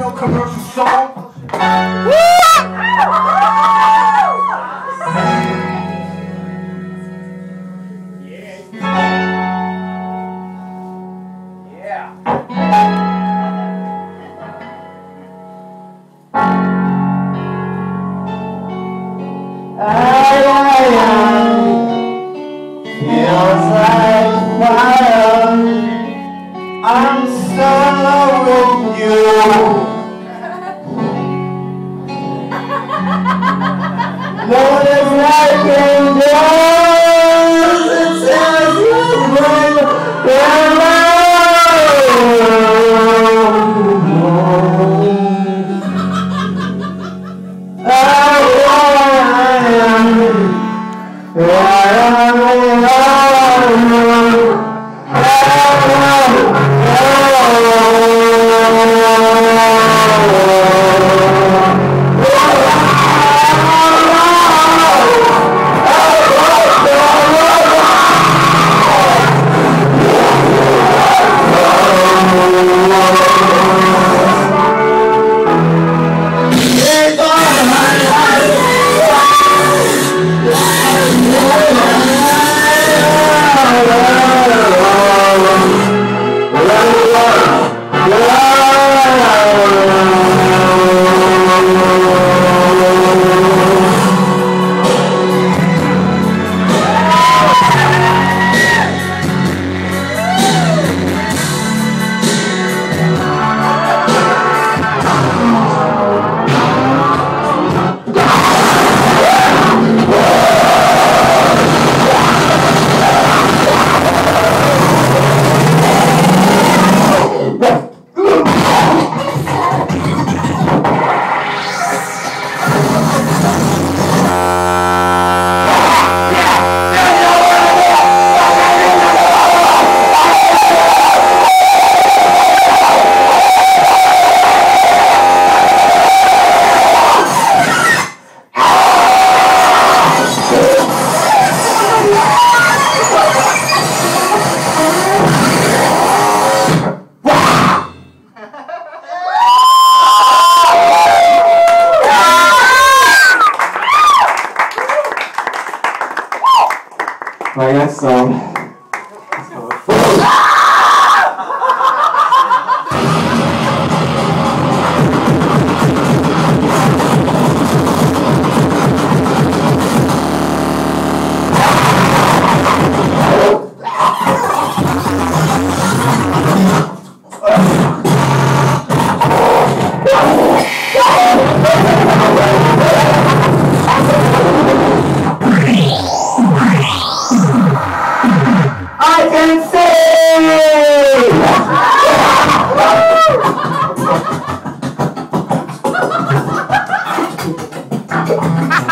No commercial song. I'm so with you. Lord like angels, it says I guess some I can see.